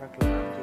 perfect